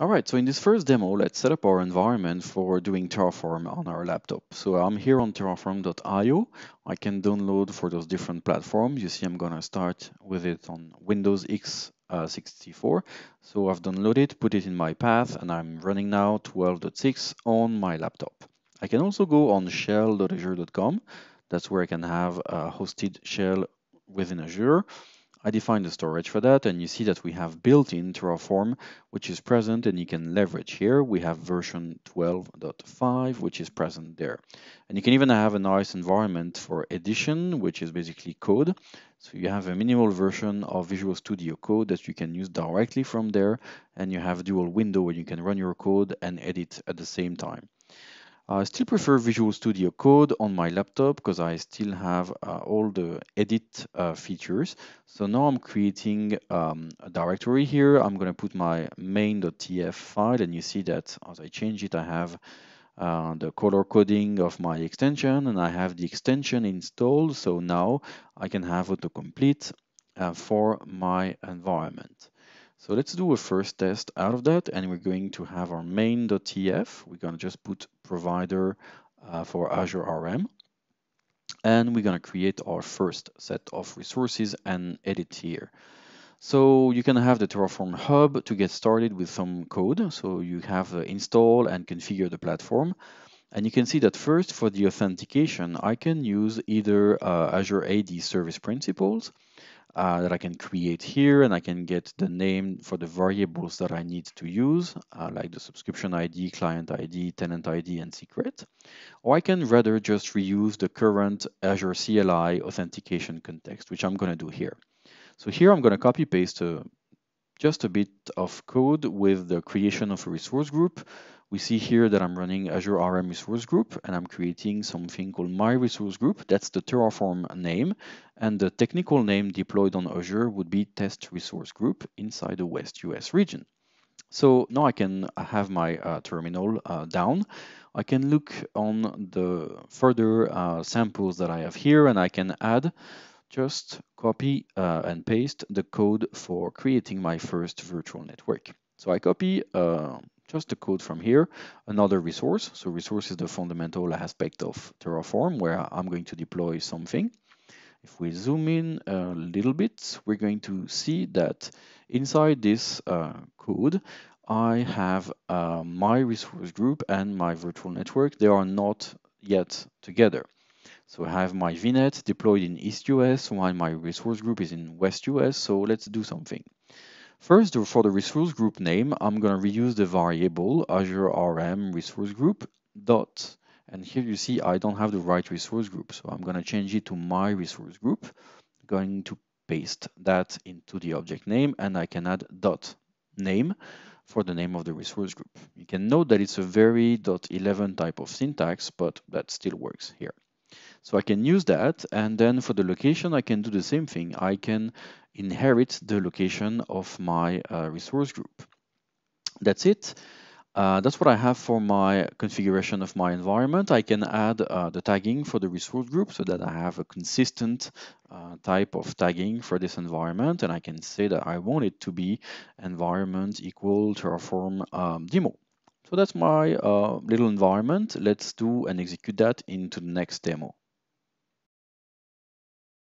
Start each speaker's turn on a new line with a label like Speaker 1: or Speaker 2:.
Speaker 1: All right, so in this first demo, let's set up our environment for doing Terraform on our laptop. So I'm here on terraform.io. I can download for those different platforms. You see, I'm gonna start with it on Windows x64. Uh, so I've downloaded, put it in my path, and I'm running now 12.6 on my laptop. I can also go on shell.azure.com. That's where I can have a hosted shell within Azure. I define the storage for that and you see that we have built-in Terraform which is present and you can leverage here. We have version 12.5 which is present there. And you can even have a nice environment for edition which is basically code. So you have a minimal version of Visual Studio Code that you can use directly from there and you have dual window where you can run your code and edit at the same time. I still prefer Visual Studio Code on my laptop because I still have uh, all the edit uh, features. So now I'm creating um, a directory here. I'm going to put my main.tf file and you see that as I change it, I have uh, the color coding of my extension and I have the extension installed. So now I can have autocomplete uh, for my environment. So let's do a first test out of that and we're going to have our main.tf. We're going to just put provider uh, for Azure RM and we're going to create our first set of resources and edit here. So you can have the Terraform hub to get started with some code. So you have uh, install and configure the platform. And you can see that first for the authentication, I can use either uh, Azure AD service principals uh, that I can create here and I can get the name for the variables that I need to use, uh, like the subscription ID, client ID, tenant ID, and secret. Or I can rather just reuse the current Azure CLI authentication context, which I'm going to do here. So here I'm going to copy paste uh, just a bit of code with the creation of a resource group we see here that I'm running Azure RM resource group and I'm creating something called my resource group. That's the Terraform name. And the technical name deployed on Azure would be test resource group inside the West US region. So now I can have my uh, terminal uh, down. I can look on the further uh, samples that I have here and I can add just copy uh, and paste the code for creating my first virtual network. So I copy uh, just the code from here, another resource. So resource is the fundamental aspect of Terraform where I'm going to deploy something. If we zoom in a little bit, we're going to see that inside this uh, code, I have uh, my resource group and my virtual network. They are not yet together. So I have my VNet deployed in East US while my resource group is in West US. So let's do something. First, for the resource group name, I'm going to reuse the variable Azure RM resource group dot. And here you see I don't have the right resource group. So I'm going to change it to my resource group. Going to paste that into the object name and I can add dot name for the name of the resource group. You can note that it's a very .11 type of syntax, but that still works here. So I can use that. And then for the location, I can do the same thing. I can inherit the location of my uh, resource group. That's it. Uh, that's what I have for my configuration of my environment. I can add uh, the tagging for the resource group so that I have a consistent uh, type of tagging for this environment. And I can say that I want it to be environment equal Terraform um, demo. So that's my uh, little environment. Let's do and execute that into the next demo.